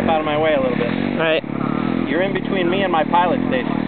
step out of my way a little bit. All right. You're in between me and my pilot station.